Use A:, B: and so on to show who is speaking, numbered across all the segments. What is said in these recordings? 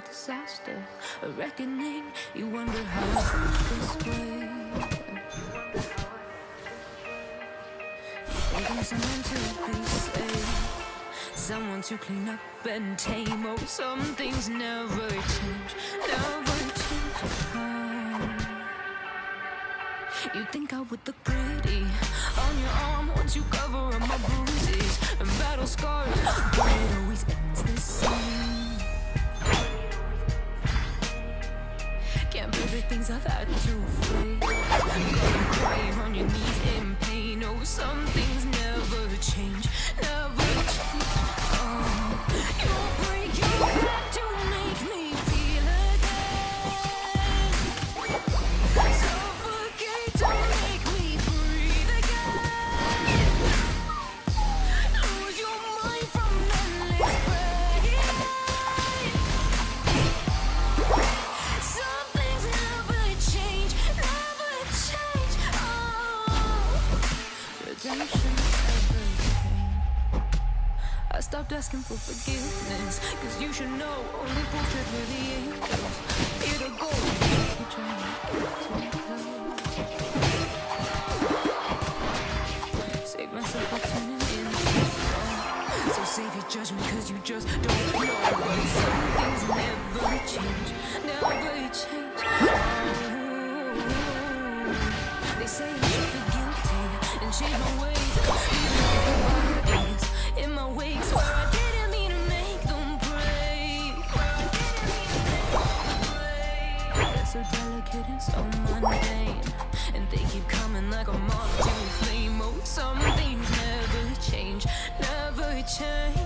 A: disaster, a reckoning. You wonder how this way. Begging someone to be safe, someone to clean up and tame. Oh, some things never change, never change. You think I would look pretty on your arm once you cover up my bruises and battle scars, but it always ends the same. Can't the things I've had to face. I'm crying on your knees asking for forgiveness, cause you should know only with the angels. To go, you try to. Save myself by turning stone. So save your judgment, cause you just don't know. But some things never change, never change. Oh, they say I should feel guilty and change my ways. Even in my wakes so delicate and so mundane. And they keep coming like a moth to a flame. Oh, some things never change, never change.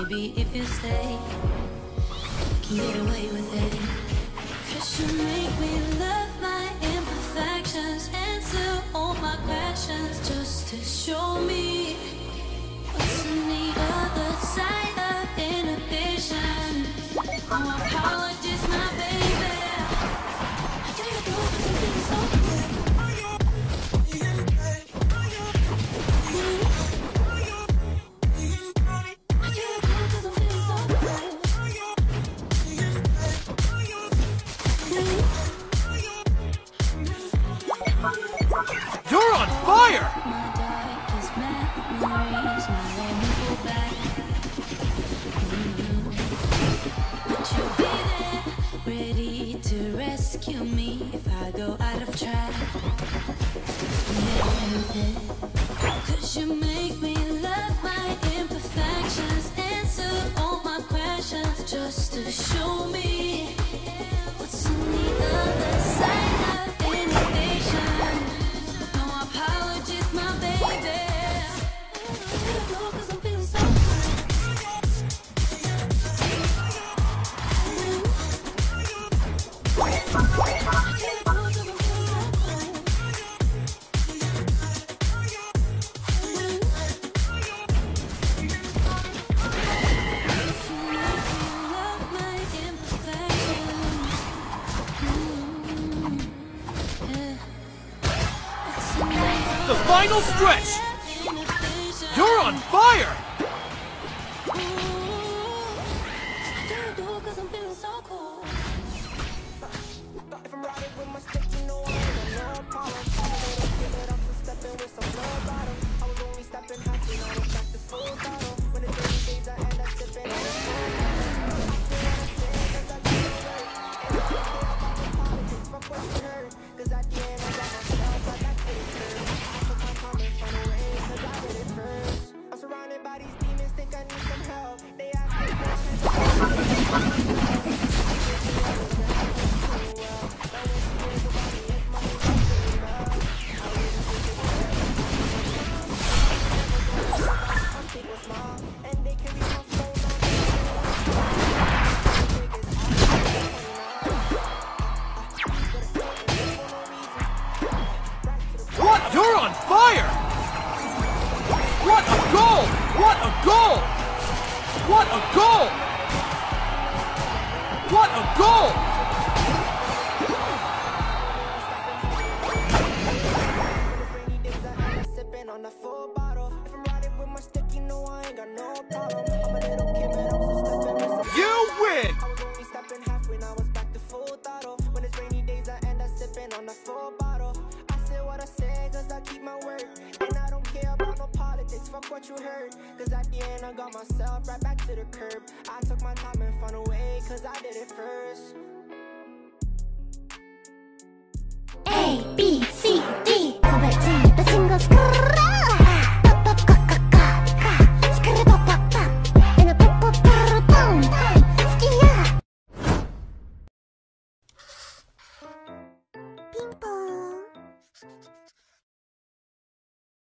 A: Maybe if you stay, we can get away with it. Cause you make me kill me if I go out of track. Cause you
B: made final stretch! You're on fire!
C: a
B: goal! What a goal! What a goal!
C: found myself right back to the curb. I took my time and found a way cause I did it first.
D: A, B, C